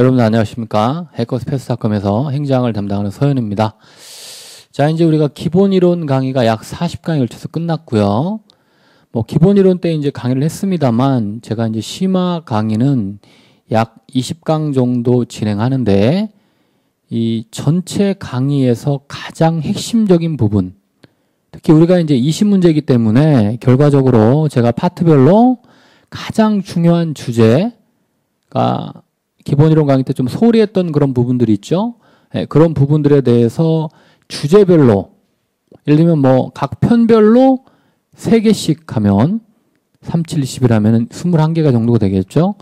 여러분 안녕하십니까? 해커스패스닷컴에서 행장을 담당하는 서현입니다. 자 이제 우리가 기본 이론 강의가 약 40강에 걸쳐서 끝났고요. 뭐 기본 이론 때 이제 강의를 했습니다만 제가 이제 심화 강의는 약 20강 정도 진행하는데 이 전체 강의에서 가장 핵심적인 부분 특히 우리가 이제 20문제이기 때문에 결과적으로 제가 파트별로 가장 중요한 주제가 기본이론 강의 때 좀 소홀히 했던 그런 부분들이 있죠. 네, 그런 부분들에 대해서 주제별로 예를 들면 뭐 각 편별로 3개씩 하면 3, 7, 10이라면 21개가 정도가 되겠죠.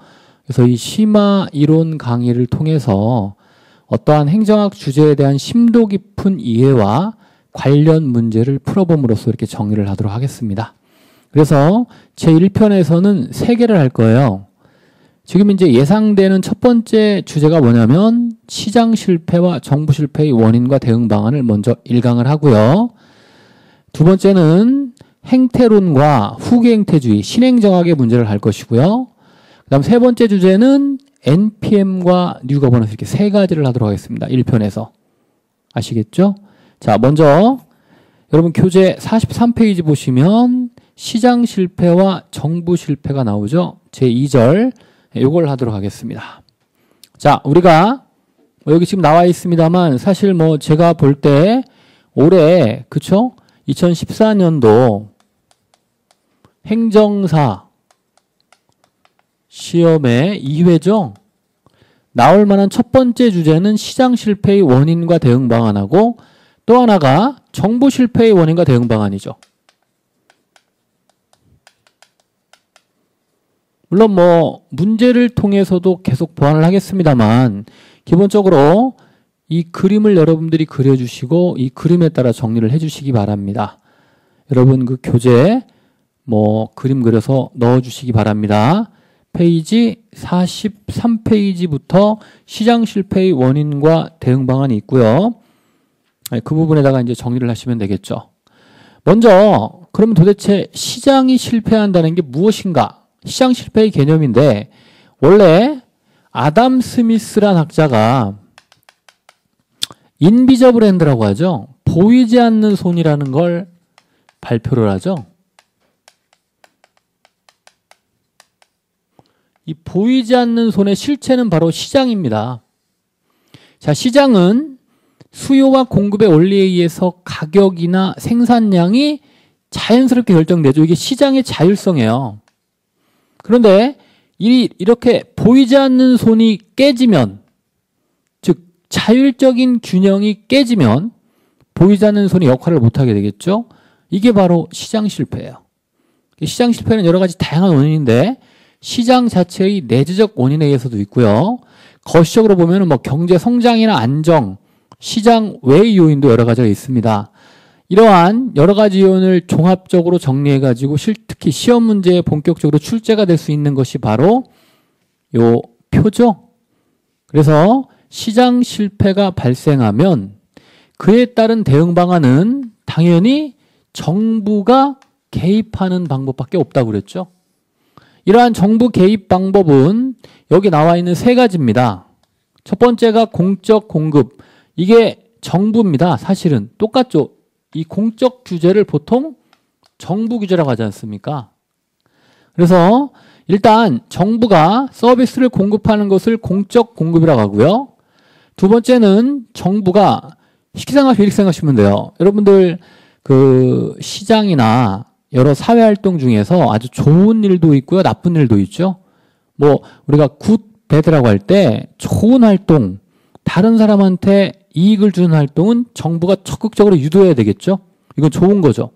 그래서 이 심화 이론 강의를 통해서 어떠한 행정학 주제에 대한 심도 깊은 이해와 관련 문제를 풀어봄으로써 이렇게 정리를 하도록 하겠습니다. 그래서 제 1편에서는 3개를 할 거예요. 지금 이제 예상되는 첫 번째 주제가 뭐냐면 시장 실패와 정부 실패의 원인과 대응 방안을 먼저 일강을 하고요. 두 번째는 행태론과 후기 행태주의, 신행정학의 문제를 할 것이고요. 그 다음 세 번째 주제는 NPM과 new governance 이렇게 세 가지를 하도록 하겠습니다. 1편에서. 아시겠죠? 자, 먼저 여러분 교재 43페이지 보시면 시장 실패와 정부 실패가 나오죠. 제 2절 이걸 하도록 하겠습니다. 자, 우리가 뭐 여기 지금 나와 있습니다만 사실 뭐 제가 볼 때 올해 그쵸? 2014년도 행정사 시험의 2회죠. 나올 만한 첫 번째 주제는 시장 실패의 원인과 대응 방안하고 또 하나가 정부 실패의 원인과 대응 방안이죠. 물론 뭐 문제를 통해서도 계속 보완을 하겠습니다만 기본적으로 이 그림을 여러분들이 그려주시고 이 그림에 따라 정리를 해주시기 바랍니다. 여러분 그 교재 뭐 그림 그려서 넣어주시기 바랍니다. 페이지 43페이지부터 시장 실패의 원인과 대응 방안이 있고요. 그 부분에다가 이제 정리를 하시면 되겠죠. 먼저 그러면 도대체 시장이 실패한다는 게 무엇인가? 시장 실패의 개념인데 원래 아담 스미스란 학자가 invisible hand라고 하죠. 보이지 않는 손이라는 걸 발표를 하죠. 이 보이지 않는 손의 실체는 바로 시장입니다. 자, 시장은 수요와 공급의 원리에 의해서 가격이나 생산량이 자연스럽게 결정되죠. 이게 시장의 자율성이에요. 그런데 이 이렇게 보이지 않는 손이 깨지면 즉 자율적인 균형이 깨지면 보이지 않는 손이 역할을 못하게 되겠죠. 이게 바로 시장 실패예요. 시장 실패는 여러 가지 다양한 원인인데 시장 자체의 내재적 원인에 의해서도 있고요. 거시적으로 보면 뭐 경제 성장이나 안정, 시장 외의 요인도 여러 가지가 있습니다. 이러한 여러 가지 요인을 종합적으로 정리해 가지고 특히 시험 문제에 본격적으로 출제가 될 수 있는 것이 바로 요 표죠. 그래서 시장 실패가 발생하면 그에 따른 대응 방안은 당연히 정부가 개입하는 방법밖에 없다고 그랬죠. 이러한 정부 개입 방법은 여기 나와 있는 세 가지입니다. 첫 번째가 공적 공급. 이게 정부입니다. 사실은 똑같죠. 이 공적 규제를 보통 정부 규제라고 하지 않습니까? 그래서 일단 정부가 서비스를 공급하는 것을 공적 공급이라고 하고요. 두 번째는 정부가 생각하시면 이렇게 생각하시면 돼요. 여러분들 그 시장이나 여러 사회 활동 중에서 아주 좋은 일도 있고요. 나쁜 일도 있죠. 뭐 우리가 good bad라고 할 때 좋은 활동, 다른 사람한테 이익을 주는 활동은 정부가 적극적으로 유도해야 되겠죠. 이건 좋은 거죠.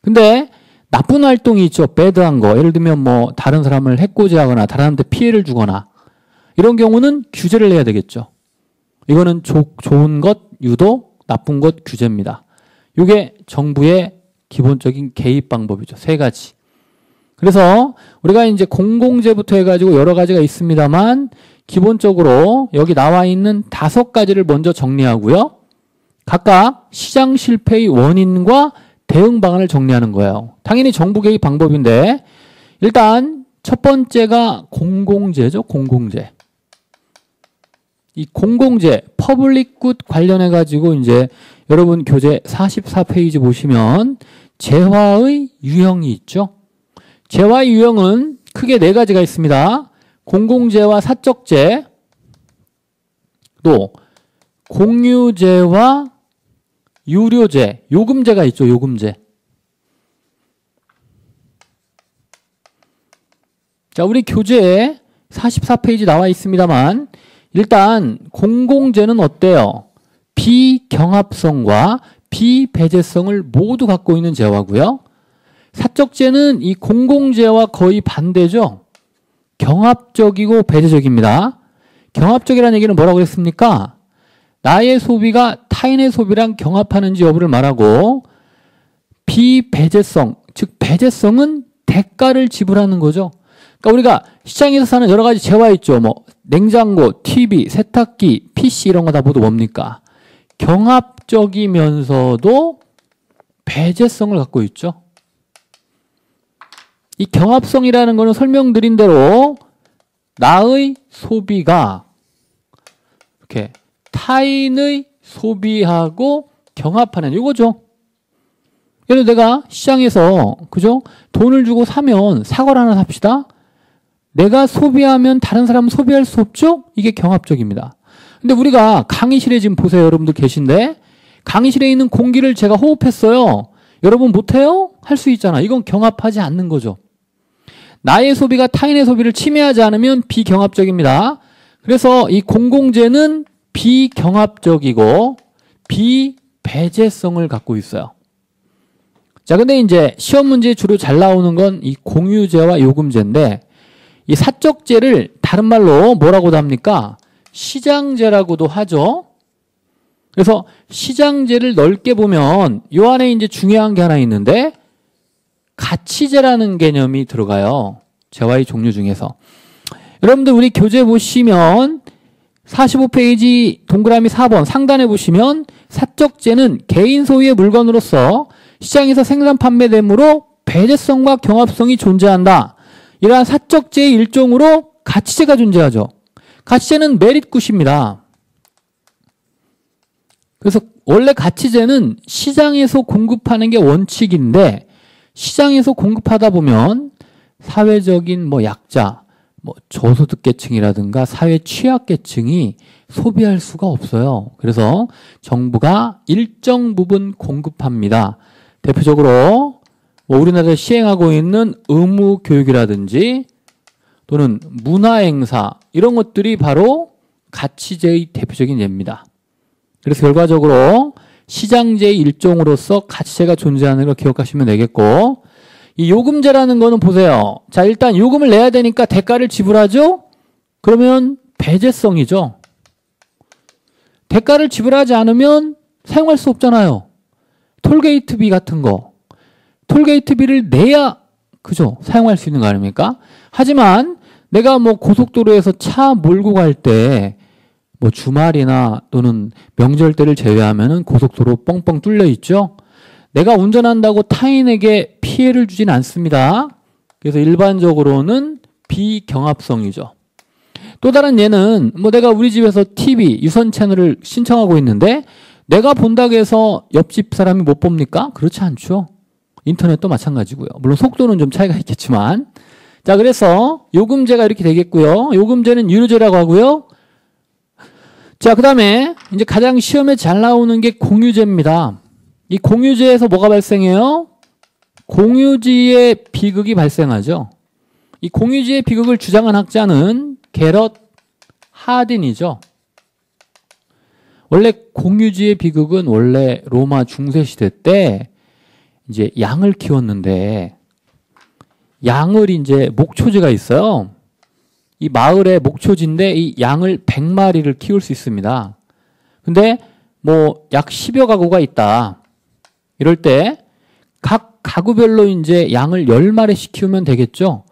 근데 나쁜 활동이 있죠. 배드한 거. 예를 들면 뭐 다른 사람을 해코지하거나 다른 사람한테 피해를 주거나 이런 경우는 규제를 해야 되겠죠. 이거는 조, 좋은 것 유도, 나쁜 것 규제입니다. 이게 정부의 기본적인 개입 방법이죠. 세 가지. 그래서 우리가 이제 공공재부터 해가지고 여러 가지가 있습니다만 기본적으로 여기 나와 있는 다섯 가지를 먼저 정리하고요. 각각 시장 실패의 원인과 대응 방안을 정리하는 거예요. 당연히 정부 개입 방법인데 일단 첫 번째가 공공재죠. 공공재. 이 공공재, public good 관련해 가지고 이제 여러분 교재 44페이지 보시면 재화의 유형이 있죠. 재화의 유형은 크게 네 가지가 있습니다. 공공재와 사적재, 또 공유재와 유료재, 요금제가 있죠. 요금제. 자, 우리 교재에 44페이지 나와 있습니다만 일단 공공재는 어때요? 비경합성과 비배제성을 모두 갖고 있는 재화고요. 사적재는 이 공공재와 거의 반대죠. 경합적이고 배제적입니다. 경합적이라는 얘기는 뭐라고 했습니까? 나의 소비가 타인의 소비랑 경합하는지 여부를 말하고 비배제성, 즉 배제성은 대가를 지불하는 거죠. 그러니까 우리가 시장에서 사는 여러 가지 재화 있죠. 뭐 냉장고, TV, 세탁기, PC 이런 거 다 모두 뭡니까? 경합적이면서도 배제성을 갖고 있죠. 이 경합성이라는 것은 설명드린 대로 나의 소비가 이렇게 타인의 소비하고 경합하는 이거죠. 들어 내가 시장에서 그죠? 돈을 주고 사면 사과를 하나 삽시다. 내가 소비하면 다른 사람은 소비할 수 없죠? 이게 경합적입니다. 근데 우리가 강의실에 지금 보세요. 여러분들 계신데 강의실에 있는 공기를 제가 호흡했어요. 여러분 못해요? 할 수 있잖아. 이건 경합하지 않는 거죠. 나의 소비가 타인의 소비를 침해하지 않으면 비경합적입니다. 그래서 이 공공재는 비경합적이고 비배제성을 갖고 있어요. 자, 근데 이제 시험 문제에 주로 잘 나오는 건 이 공유제와 요금제인데 이 사적제를 다른 말로 뭐라고도 합니까? 시장제라고도 하죠. 그래서 시장제를 넓게 보면 요 안에 이제 중요한 게 하나 있는데 가치제라는 개념이 들어가요. 재화의 종류 중에서. 여러분들 우리 교재 보시면 45페이지 동그라미 4번 상단에 보시면 사적제는 개인 소유의 물건으로서 시장에서 생산 판매되므로 배제성과 경합성이 존재한다. 이러한 사적제의 일종으로 가치제가 존재하죠. 가치제는 메릿굿입니다. 그래서 원래 가치제는 시장에서 공급하는 게 원칙인데 시장에서 공급하다 보면 사회적인 뭐 약자, 뭐 저소득계층이라든가 사회 취약계층이 소비할 수가 없어요. 그래서 정부가 일정 부분 공급합니다. 대표적으로 뭐 우리나라에 시행하고 있는 의무 교육이라든지 또는 문화행사 이런 것들이 바로 가치제의 대표적인 예입니다. 그래서 결과적으로 시장제의 일종으로서 가치제가 존재하는 걸 기억하시면 되겠고 이 요금제라는 거는 보세요. 자 일단 요금을 내야 되니까 대가를 지불하죠. 그러면 배제성이죠. 대가를 지불하지 않으면 사용할 수 없잖아요. 톨게이트비 같은 거. 톨게이트비를 내야 그죠? 사용할 수 있는 거 아닙니까? 하지만 내가 뭐 고속도로에서 차 몰고 갈 때 뭐 주말이나 또는 명절 때를 제외하면은 고속도로 뻥뻥 뚫려 있죠? 내가 운전한다고 타인에게 피해를 주진 않습니다. 그래서 일반적으로는 비경합성이죠. 또 다른 예는 뭐 내가 우리 집에서 TV 유선 채널을 신청하고 있는데 내가 본다고 해서 옆집 사람이 못 봅니까? 그렇지 않죠. 인터넷도 마찬가지고요. 물론 속도는 좀 차이가 있겠지만 자, 그래서 요금제가 이렇게 되겠고요. 요금제는 유료제라고 하고요. 자, 그 다음에 이제 가장 시험에 잘 나오는 게 공유제입니다. 이 공유제에서 뭐가 발생해요? 공유지의 비극이 발생하죠. 이 공유지의 비극을 주장한 학자는 게럿 하딘이죠. 원래 공유지의 비극은 원래 로마 중세 시대 때 이제 양을 키웠는데 양을 이제 목초지가 있어요. 이 마을에 목초지인데 이 양을 100마리를 키울 수 있습니다. 근데 뭐 약 10여 가구가 있다. 이럴 때 각 가구별로 이제 양을 10마리씩 키우면 되겠죠.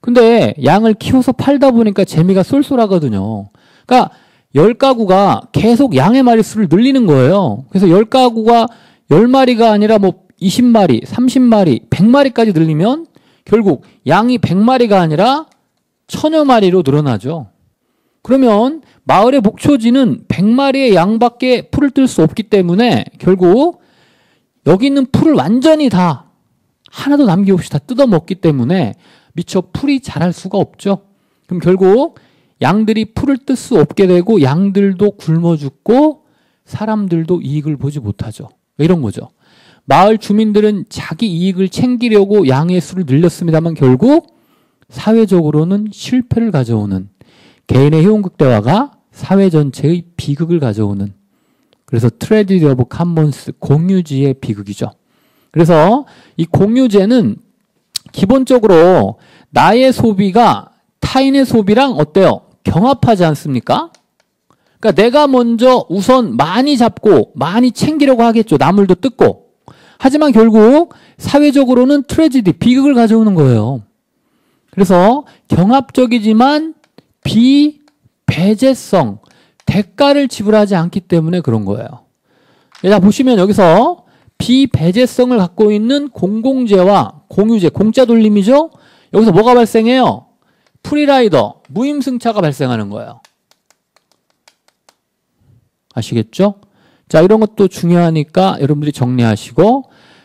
근데 양을 키워서 팔다 보니까 재미가 쏠쏠하거든요. 그러니까 10가구가 계속 양의 마리수를 늘리는 거예요. 그래서 10가구가 10마리가 아니라 뭐 20마리, 30마리, 100마리까지 늘리면 결국 양이 100마리가 아니라 천여 마리로 늘어나죠. 그러면 마을의 목초지는 100마리의 양밖에 풀을 뜰 수 없기 때문에 결국 여기 있는 풀을 완전히 다 하나도 남김없이 다 뜯어먹기 때문에 미처 풀이 자랄 수가 없죠. 그럼 결국 양들이 풀을 뜯을 수 없게 되고 양들도 굶어 죽고 사람들도 이익을 보지 못하죠. 이런 거죠. 마을 주민들은 자기 이익을 챙기려고 양의 수를 늘렸습니다만 결국 사회적으로는 실패를 가져오는 개인의 효용 극대화가 사회 전체의 비극을 가져오는 그래서 tragedy of commons 공유지의 비극이죠. 그래서 이 공유제는 기본적으로 나의 소비가 타인의 소비랑 어때요? 경합하지 않습니까? 그러니까 내가 먼저 우선 많이 잡고 많이 챙기려고 하겠죠. 나물도 뜯고. 하지만 결국 사회적으로는 트레지디, 비극을 가져오는 거예요. 그래서 경합적이지만 비배제성, 대가를 지불하지 않기 때문에 그런 거예요. 자, 보시면 여기서 비배제성을 갖고 있는 공공재와 공유재, 공짜 돌림이죠? 여기서 뭐가 발생해요? 프리라이더, 무임승차가 발생하는 거예요. 아시겠죠? 자, 이런 것도 중요하니까 여러분들이 정리하시고,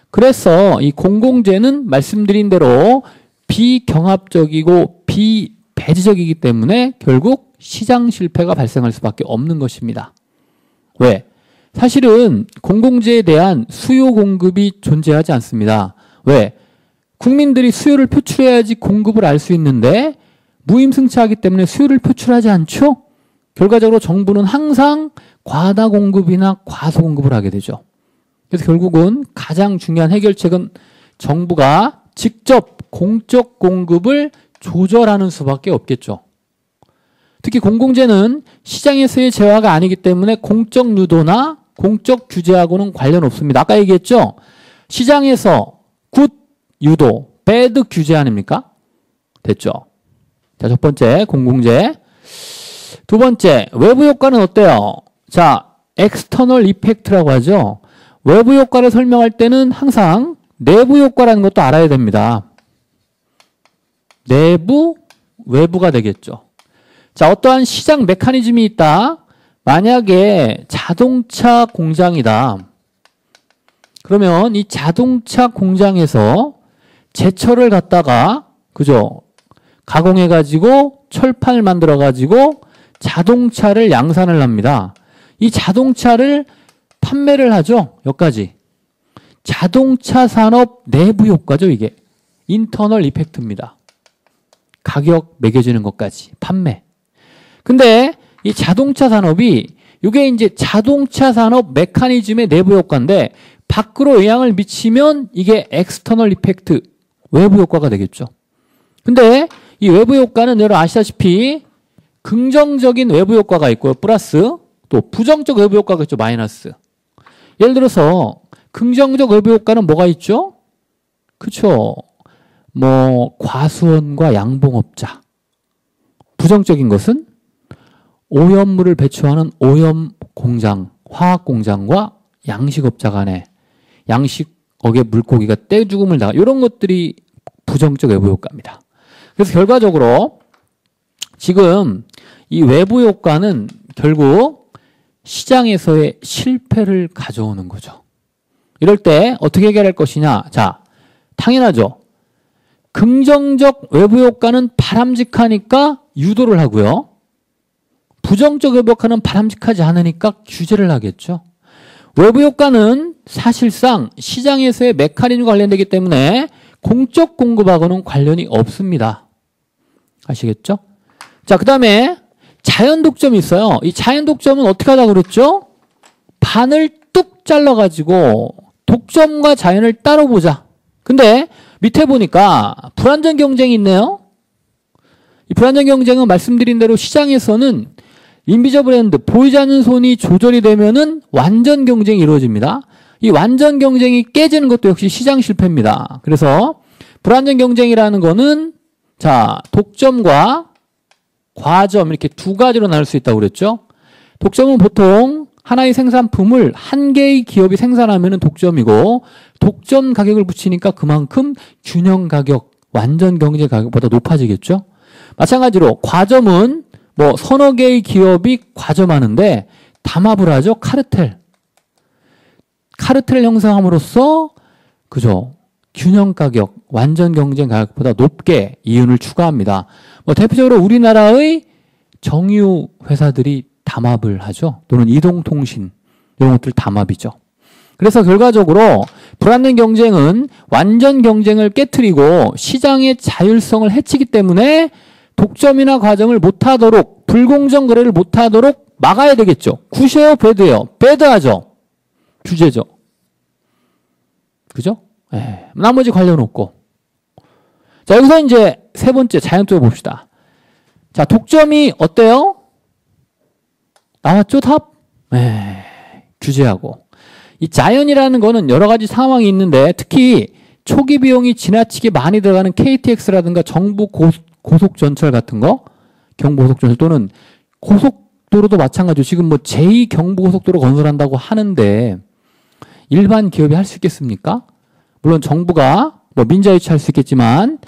그래서 이 공공재는 말씀드린 대로 비경합적이고 비배제적이기 때문에 결국 시장 실패가 발생할 수밖에 없는 것입니다. 왜? 사실은 공공재에 대한 수요 공급이 존재하지 않습니다. 왜? 국민들이 수요를 표출해야지 공급을 알 수 있는데 무임승차하기 때문에 수요를 표출하지 않죠? 결과적으로 정부는 항상 과다 공급이나 과소 공급을 하게 되죠. 그래서 결국은 가장 중요한 해결책은 정부가 직접 공적 공급을 조절하는 수밖에 없겠죠. 특히 공공재는 시장에서의 재화가 아니기 때문에 공적 유도나 공적 규제하고는 관련 없습니다. 아까 얘기했죠? 시장에서 good 유도, bad 규제 아닙니까? 됐죠? 자, 첫 번째, 공공재. 두 번째, 외부 효과는 어때요? 자, external effect라고 하죠. 외부 효과를 설명할 때는 항상 내부 효과라는 것도 알아야 됩니다. 내부, 외부가 되겠죠. 자, 어떠한 시장 메커니즘이 있다. 만약에 자동차 공장이다. 그러면 이 자동차 공장에서 제철을 갖다가, 그죠? 가공해 가지고 철판을 만들어 가지고 자동차를 양산을 합니다. 이 자동차를 판매를 하죠. 여기까지. 자동차 산업 내부 효과죠, 이게. internal effect입니다. 가격 매겨주는 것까지. 판매. 근데 이 자동차 산업이 이게 이제 자동차 산업 메커니즘의 내부 효과인데 밖으로 영향을 미치면 이게 external effect 외부 효과가 되겠죠. 근데 이 외부 효과는 여러분 아시다시피 긍정적인 외부 효과가 있고요. 플러스 또 부정적 외부 효과가 있죠. 마이너스. 예를 들어서 긍정적 외부 효과는 뭐가 있죠? 그쵸. 뭐 과수원과 양봉업자. 부정적인 것은 오염물을 배출하는 오염 공장, 화학 공장과 양식업자 간에 양식억의 물고기가 떼죽음을 당하 이런 것들이 부정적 외부 효과입니다. 그래서 결과적으로 지금 이 외부 효과는 결국 시장에서의 실패를 가져오는 거죠. 이럴 때 어떻게 해결할 것이냐? 자, 당연하죠. 긍정적 외부 효과는 바람직하니까 유도를 하고요. 부정적 외부 효과는 바람직하지 않으니까 규제를 하겠죠. 외부 효과는 사실상 시장에서의 메커니즘과 관련되기 때문에 공적 공급하고는 관련이 없습니다. 아시겠죠? 자, 그 다음에 자연 독점이 있어요. 이 자연 독점은 어떻게 하다 그랬죠? 반을 뚝 잘라가지고 독점과 자연을 따로 보자. 근데 밑에 보니까 불안전 경쟁이 있네요. 이 불안전 경쟁은 말씀드린 대로 시장에서는 인비저 브랜드 보이지 않는 손이 조절이 되면은 완전 경쟁이 이루어집니다. 이 완전 경쟁이 깨지는 것도 역시 시장 실패입니다. 그래서 불안전 경쟁이라는 거는 자 독점과 과점 이렇게 두 가지로 나눌 수 있다고 그랬죠. 독점은 보통 하나의 생산품을 한 개의 기업이 생산하면 독점이고 독점 가격을 붙이니까 그만큼 균형 가격, 완전 경제 가격보다 높아지겠죠. 마찬가지로 과점은 뭐 서너 개의 기업이 과점하는데 담합을 하죠. 카르텔. 카르텔 형성함으로써 그죠. 균형 가격, 완전 경쟁 가격보다 높게 이윤을 추가합니다. 뭐 대표적으로 우리나라의 정유 회사들이 담합을 하죠. 또는 이동통신 이런 것들 담합이죠. 그래서 결과적으로 불안된 경쟁은 완전 경쟁을 깨뜨리고 시장의 자율성을 해치기 때문에 독점이나 과정을 못하도록 불공정 거래를 못하도록 막아야 되겠죠. 굿이에요, 배드예요. 배드하죠. 규제죠. 그죠? 예, 나머지 관련 없고. 자, 여기서 이제 세 번째 자연투 봅시다. 자, 독점이 어때요? 나왔죠, 답? 예, 규제하고. 이 자연이라는 거는 여러 가지 상황이 있는데 특히 초기 비용이 지나치게 많이 들어가는 KTX라든가 정부 고, 고속전철 같은 거, 경부고속전철 또는 고속도로도 마찬가지로 지금 뭐 제2 경부고속도로 건설한다고 하는데 일반 기업이 할 수 있겠습니까? 물론 정부가 뭐 민자유치 할 수 있겠지만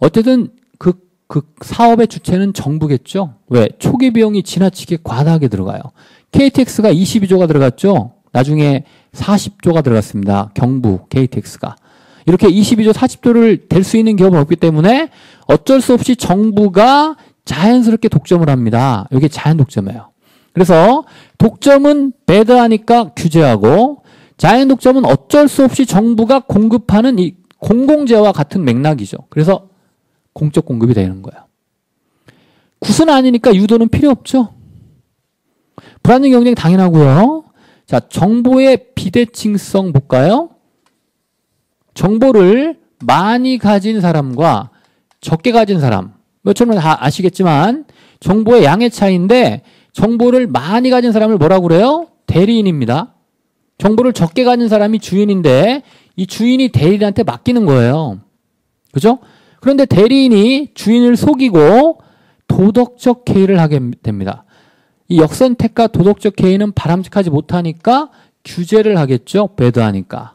어쨌든 그, 그 사업의 주체는 정부겠죠. 왜? 초기 비용이 지나치게 과다하게 들어가요. KTX가 22조가 들어갔죠. 나중에 40조가 들어갔습니다. 경부 KTX가. 이렇게 22조 40조를 될 수 있는 기업은 없기 때문에 어쩔 수 없이 정부가 자연스럽게 독점을 합니다. 이게 자연 독점이에요. 그래서 독점은 배드하니까 규제하고 자연 독점은 어쩔 수 없이 정부가 공급하는 이 공공재와 같은 맥락이죠. 그래서 공적 공급이 되는 거예요. 굿은 아니니까 유도는 필요 없죠. 불안정 경쟁 당연하고요. 자, 정보의 비대칭성 볼까요? 정보를 많이 가진 사람과 적게 가진 사람. 몇천분 다 아시겠지만 정보의 양의 차이인데 정보를 많이 가진 사람을 뭐라고 그래요? 대리인입니다. 정보를 적게 가진 사람이 주인인데 이 주인이 대리인한테 맡기는 거예요. 그죠? 그런데 대리인이 주인을 속이고 도덕적 해이를 하게 됩니다. 이 역선택과 도덕적 해이는 바람직하지 못하니까 규제를 하겠죠. 배드하니까.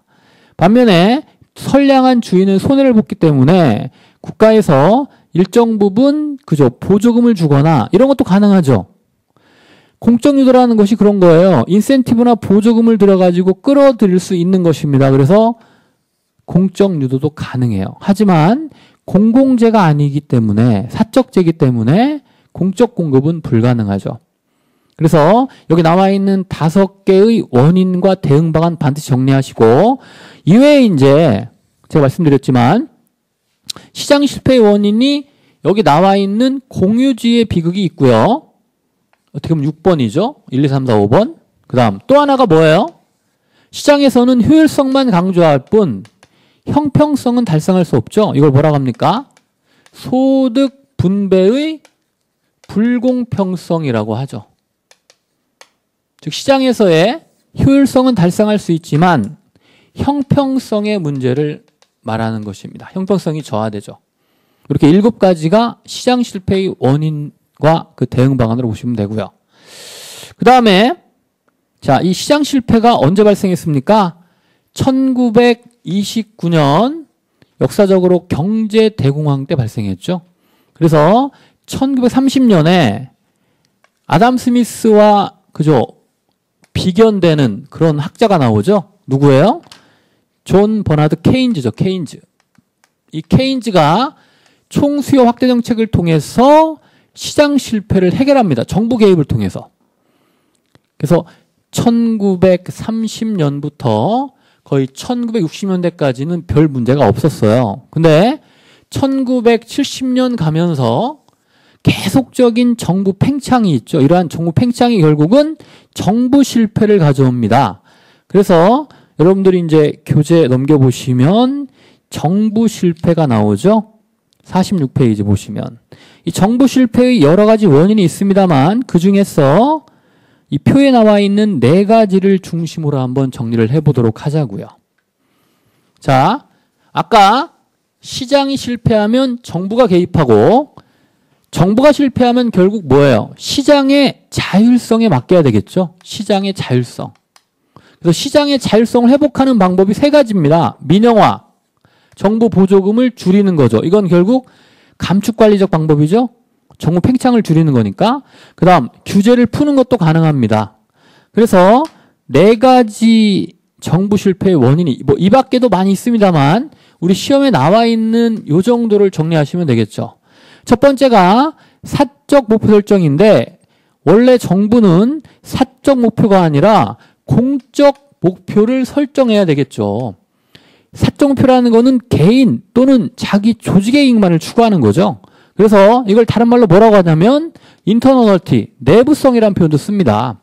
반면에 선량한 주인은 손해를 보기 때문에 국가에서 일정 부분 그죠 보조금을 주거나 이런 것도 가능하죠. 공적 유도라는 것이 그런 거예요. 인센티브나 보조금을 들어가지고 끌어들일 수 있는 것입니다. 그래서 공적 유도도 가능해요. 하지만 공공재가 아니기 때문에 사적재이기 때문에 공적 공급은 불가능하죠. 그래서 여기 나와 있는 다섯 개의 원인과 대응 방안 반드시 정리하시고 이외에 이제 제가 말씀드렸지만 시장 실패의 원인이 여기 나와 있는 공유지의 비극이 있고요. 어떻게 보면 6번이죠. 1, 2, 3, 4, 5번. 그 다음 또 하나가 뭐예요? 시장에서는 효율성만 강조할 뿐 형평성은 달성할 수 없죠. 이걸 뭐라고 합니까? 소득 분배의 불공평성이라고 하죠. 즉 시장에서의 효율성은 달성할 수 있지만 형평성의 문제를 말하는 것입니다. 형평성이 저하되죠. 이렇게 일곱 가지가 시장 실패의 원인과 그 대응 방안으로 보시면 되고요. 그 다음에 자, 이 시장 실패가 언제 발생했습니까? 1929년 역사적으로 경제 대공황 때 발생했죠. 그래서 1930년에 아담 스미스와 그죠 비견되는 그런 학자가 나오죠. 누구예요? 존 버나드 케인즈죠. 케인즈. 이 케인즈가 총 수요 확대 정책을 통해서 시장 실패를 해결합니다. 정부 개입을 통해서. 그래서 1930년부터 거의 1960년대까지는 별 문제가 없었어요. 근데 1970년 가면서 계속적인 정부 팽창이 있죠. 이러한 정부 팽창이 결국은 정부 실패를 가져옵니다. 그래서 여러분들이 이제 교재 넘겨보시면 정부 실패가 나오죠. 46페이지 보시면. 이 정부 실패의 여러 가지 원인이 있습니다만 그 중에서 이 표에 나와 있는 네 가지를 중심으로 한번 정리를 해보도록 하자고요. 자, 아까 시장이 실패하면 정부가 개입하고 정부가 실패하면 결국 뭐예요? 시장의 자율성에 맡겨야 되겠죠? 시장의 자율성. 그래서 시장의 자율성을 회복하는 방법이 세 가지입니다. 민영화, 정부 보조금을 줄이는 거죠. 이건 결국 감축 관리적 방법이죠. 정부 팽창을 줄이는 거니까. 그 다음, 규제를 푸는 것도 가능합니다. 그래서 네 가지 정부 실패의 원인이, 뭐, 이 밖에도 많이 있습니다만, 우리 시험에 나와 있는 요 정도를 정리하시면 되겠죠. 첫 번째가 사적 목표 설정인데, 원래 정부는 사적 목표가 아니라 공적 목표를 설정해야 되겠죠. 사적 목표라는 거는 개인 또는 자기 조직의 이익만을 추구하는 거죠. 그래서 이걸 다른 말로 뭐라고 하냐면 인터너널티, 내부성이라는 표현도 씁니다.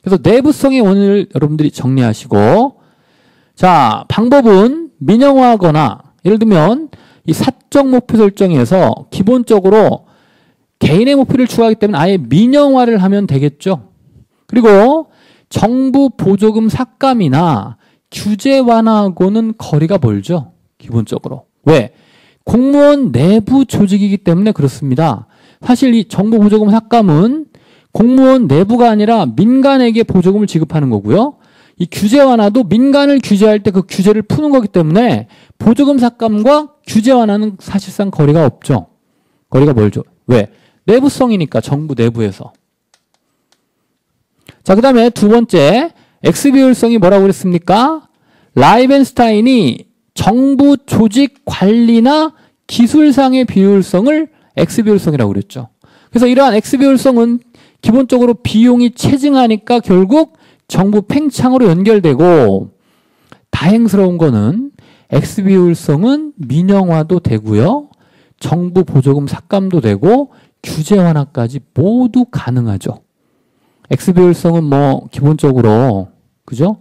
그래서 내부성의 원인을 여러분들이 정리하시고 자, 방법은 민영화하거나 예를 들면 이 사적 목표 설정에서 기본적으로 개인의 목표를 추구하기 때문에 아예 민영화를 하면 되겠죠. 그리고 정부 보조금 삭감이나 규제 완화하고는 거리가 멀죠. 기본적으로. 왜? 공무원 내부 조직이기 때문에 그렇습니다. 사실 이 정부 보조금 삭감은 공무원 내부가 아니라 민간에게 보조금을 지급하는 거고요. 이 규제 완화도 민간을 규제할 때 그 규제를 푸는 거기 때문에 보조금 삭감과 규제 완화는 사실상 거리가 없죠. 거리가 멀죠. 왜? 내부성이니까 정부 내부에서. 자, 그 다음에 두 번째, X 비율성이 뭐라고 그랬습니까? 라이벤스타인이 정부 조직 관리나 기술상의 비율성을 X 비율성이라고 그랬죠. 그래서 이러한 X 비율성은 기본적으로 비용이 체증하니까 결국 정부 팽창으로 연결되고 다행스러운 거는 X 비율성은 민영화도 되고요. 정부 보조금 삭감도 되고 규제 완화까지 모두 가능하죠. X 비율성은 뭐 기본적으로 그죠?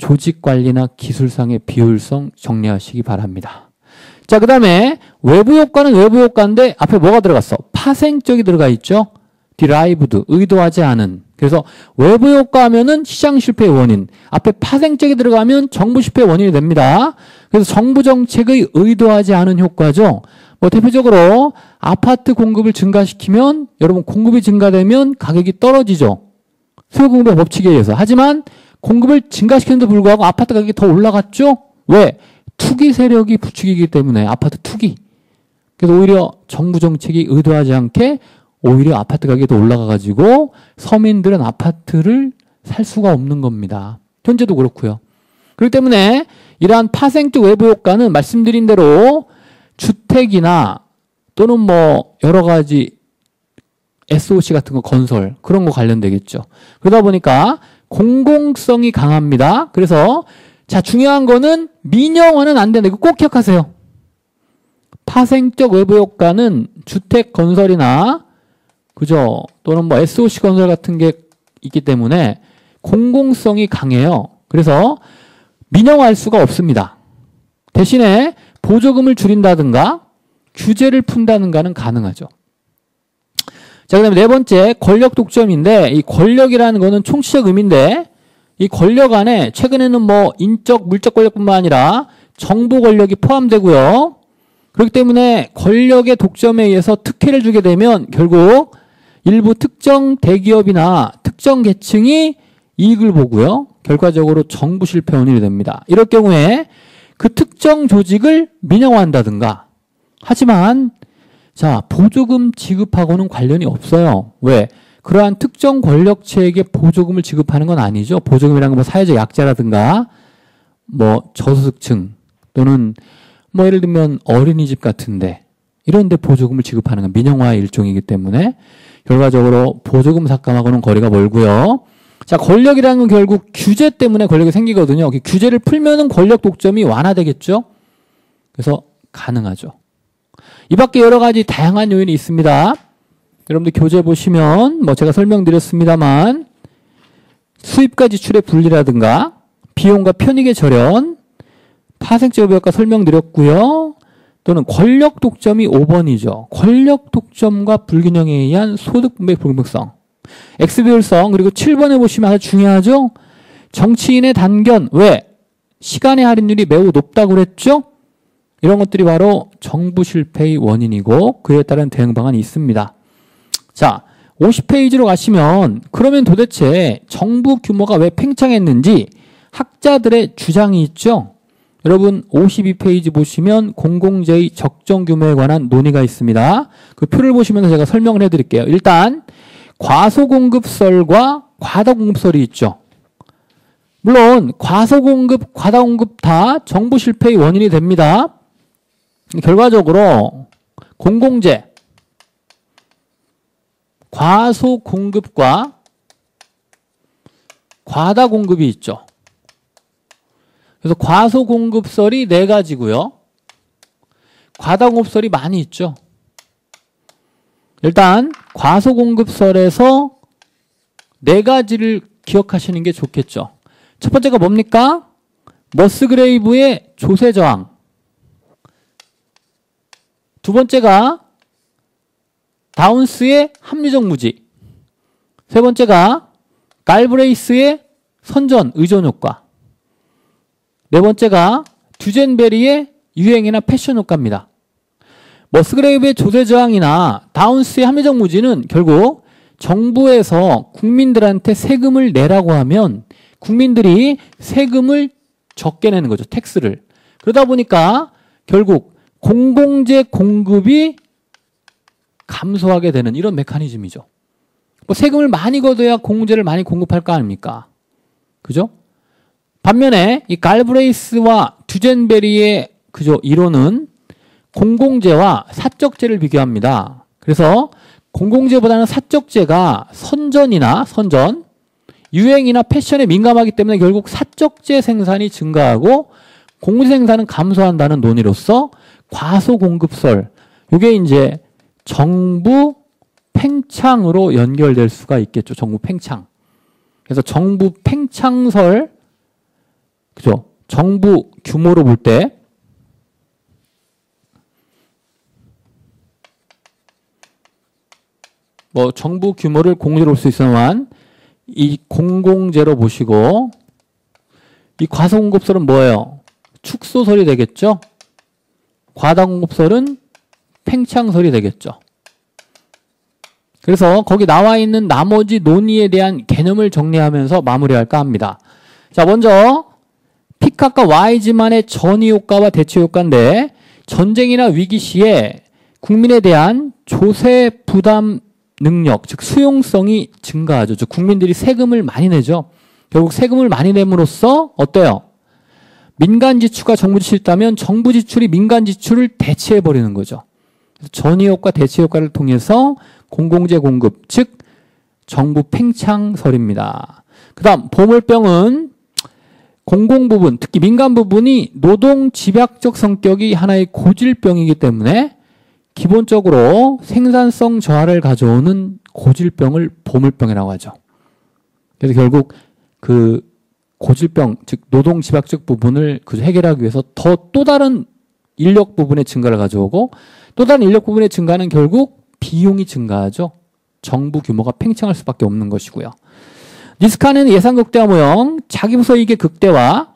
조직 관리나 기술상의 비율성 정리하시기 바랍니다. 자, 그 다음에 외부 효과는 외부 효과인데 앞에 뭐가 들어갔어? 파생적이 들어가 있죠? derived, 의도하지 않은. 그래서 외부 효과 하면은 시장 실패의 원인. 앞에 파생적이 들어가면 정부 실패의 원인이 됩니다. 그래서 정부 정책의 의도하지 않은 효과죠. 뭐 대표적으로 아파트 공급을 증가시키면 여러분 공급이 증가되면 가격이 떨어지죠. 소요 공급의 법칙에 의해서. 하지만 공급을 증가시키는데 불구하고 아파트 가격이 더 올라갔죠? 왜? 투기 세력이 부추기기 때문에 아파트 투기. 그래서 오히려 정부 정책이 의도하지 않게 오히려 아파트 가격이 더 올라가가지고 서민들은 아파트를 살 수가 없는 겁니다. 현재도 그렇고요. 그렇기 때문에 이러한 파생적 외부 효과는 말씀드린 대로 주택이나 또는 뭐 여러 가지 SOC 같은 거 건설 그런 거 관련되겠죠. 그러다 보니까 공공성이 강합니다. 그래서 자 중요한 거는 민영화는 안 된다. 이거 꼭 기억하세요. 파생적 외부 효과는 주택 건설이나 그죠? 또는 뭐 SOC 건설 같은 게 있기 때문에 공공성이 강해요. 그래서 민영화할 수가 없습니다. 대신에 보조금을 줄인다든가 규제를 푼다든가는 가능하죠. 자, 그 다음에 네 번째, 권력 독점인데, 이 권력이라는 거는 총치적 의미인데, 이 권력 안에 최근에는 뭐 인적, 물적 권력뿐만 아니라 정보 권력이 포함되고요. 그렇기 때문에 권력의 독점에 의해서 특혜를 주게 되면 결국 일부 특정 대기업이나 특정 계층이 이익을 보고요. 결과적으로 정부 실패 원인이 됩니다. 이럴 경우에 그 특정 조직을 민영화한다든가. 하지만 자 보조금 지급하고는 관련이 없어요. 왜? 그러한 특정 권력체에게 보조금을 지급하는 건 아니죠. 보조금이라는 건뭐 사회적 약자라든가 뭐 저소득층 또는 뭐 예를 들면 어린이집 같은데 이런 데 보조금을 지급하는 건 민영화의 일종이기 때문에 결과적으로 보조금 삭감하고는 거리가 멀고요. 자, 권력이라는 건 결국 규제 때문에 권력이 생기거든요. 그 규제를 풀면은 권력 독점이 완화되겠죠? 그래서 가능하죠. 이 밖에 여러 가지 다양한 요인이 있습니다. 여러분들 교재 보시면 뭐 제가 설명드렸습니다만 수입과 지출의 분리라든가 비용과 편익의 절연, 효과 설명드렸고요. 또는 권력 독점이 5번이죠. 권력 독점과 불균형에 의한 소득 분배 불공평성. X비율성 그리고 7번에 보시면 아주 중요하죠. 정치인의 단견 왜? 시간의 할인율이 매우 높다고 그랬죠? 이런 것들이 바로 정부 실패의 원인이고 그에 따른 대응 방안이 있습니다. 자, 50페이지로 가시면 그러면 도대체 정부 규모가 왜 팽창했는지 학자들의 주장이 있죠. 여러분 52페이지 보시면 공공재의 적정 규모에 관한 논의가 있습니다. 그 표를 보시면서 제가 설명을 해드릴게요. 일단 과소공급설과 과다공급설이 있죠. 물론 과소공급, 과다공급 다 정부 실패의 원인이 됩니다. 결과적으로 공공재, 과소 공급과 과다 공급이 있죠. 그래서 과소 공급설이 네 가지고요. 과다 공급설이 많이 있죠. 일단 과소 공급설에서 네 가지를 기억하시는 게 좋겠죠. 첫 번째가 뭡니까? 머스그레이브의 조세 저항. 두 번째가 다운스의 합리적 무지. 세 번째가 갈브레이스의 선전 의존 효과. 네 번째가 듀젠베리의 유행이나 패션 효과입니다. 머스그레이브의 조세 저항이나 다운스의 합리적 무지는 결국 정부에서 국민들한테 세금을 내라고 하면 국민들이 세금을 적게 내는 거죠. 텍스를. 그러다 보니까 결국 공공재 공급이 감소하게 되는 이런 메커니즘이죠. 뭐 세금을 많이 걷어야 공공재를 많이 공급할 거 아닙니까? 그죠? 반면에 이 갈브레이스와 듀젠베리의 그죠 이론은 공공재와 사적재를 비교합니다. 그래서 공공재보다는 사적재가 선전이나 선전, 유행이나 패션에 민감하기 때문에 결국 사적재 생산이 증가하고 공공재 생산은 감소한다는 논의로서 과소공급설, 이게 이제 정부 팽창으로 연결될 수가 있겠죠. 정부 팽창. 그래서 정부 팽창설, 그죠? 정부 규모로 볼 때, 뭐 정부 규모를 공제로 볼 수 있으만 이 공공재로 보시고 이 과소공급설은 뭐예요? 축소설이 되겠죠? 과다 공급설은 팽창설이 되겠죠. 그래서 거기 나와 있는 나머지 논의에 대한 개념을 정리하면서 마무리할까 합니다. 자, 먼저 피카과 Y지만의 전이 효과와 대체 효과인데 전쟁이나 위기 시에 국민에 대한 조세 부담 능력, 즉 수용성이 증가하죠. 즉 국민들이 세금을 많이 내죠. 결국 세금을 많이 내므로써 어때요? 민간 지출과 정부 지출이 있다면 정부 지출이 민간 지출을 대체해 버리는 거죠. 전이 효과, 대체 효과를 통해서 공공재 공급, 즉 정부 팽창설입니다. 그 다음 보물병은 공공 부분, 특히 민간 부분이 노동 집약적 성격이 하나의 고질병이기 때문에 기본적으로 생산성 저하를 가져오는 고질병을 보물병이라고 하죠. 그래서 결국 그 고질병, 즉 노동 집약적 부분을 그 해결하기 위해서 더 또 다른 인력 부분의 증가를 가져오고 또 다른 인력 부분의 증가는 결국 비용이 증가하죠. 정부 규모가 팽창할 수밖에 없는 것이고요. 니스카넨 예산 극대화 모형, 자기 부서 이익의 극대화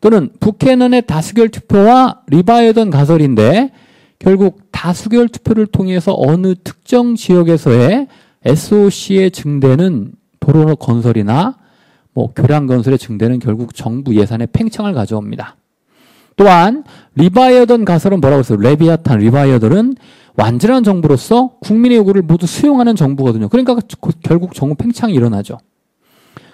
또는 뷰캐넌의 다수결 투표와 리바이어던 가설인데 결국 다수결 투표를 통해서 어느 특정 지역에서의 SOC의 증대는 도로 건설이나 뭐 교량 건설의 증대는 결국 정부 예산의 팽창을 가져옵니다. 또한 리바이어던 가설은 뭐라고 했어요? 레비아탄 리바이어던은 완전한 정부로서 국민의 요구를 모두 수용하는 정부거든요. 그러니까 결국 정부 팽창이 일어나죠.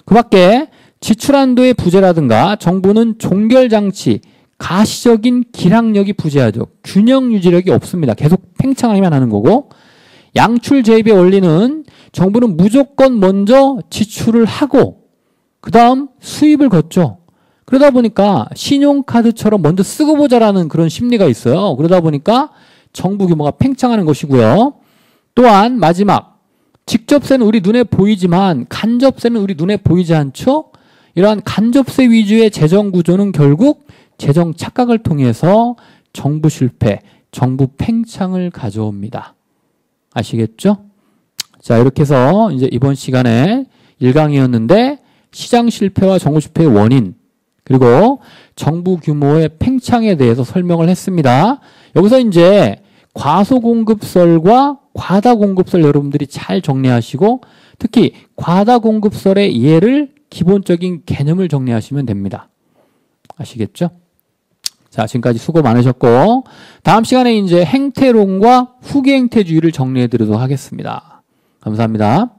그 밖에 지출한도의 부재라든가 정부는 종결장치, 가시적인 기량력이 부재하죠. 균형 유지력이 없습니다. 계속 팽창하기만 하는 거고 양출 재입의 원리는 정부는 무조건 먼저 지출을 하고 그 다음 수입을 걷죠. 그러다 보니까 신용카드처럼 먼저 쓰고 보자라는 그런 심리가 있어요. 그러다 보니까 정부 규모가 팽창하는 것이고요. 또한 마지막 직접세는 우리 눈에 보이지만 간접세는 우리 눈에 보이지 않죠. 이러한 간접세 위주의 재정 구조는 결국 재정 착각을 통해서 정부 실패, 정부 팽창을 가져옵니다. 아시겠죠? 자, 이렇게 해서 이제 이번 시간에 1강이었는데 시장 실패와 정부 실패의 원인, 그리고 정부 규모의 팽창에 대해서 설명을 했습니다. 여기서 이제 과소공급설과 과다공급설 여러분들이 잘 정리하시고 특히 과다공급설의 예를 기본적인 개념을 정리하시면 됩니다. 아시겠죠? 자, 지금까지 수고 많으셨고, 다음 시간에 이제 행태론과 후기 행태주의를 정리해 드리도록 하겠습니다. 감사합니다.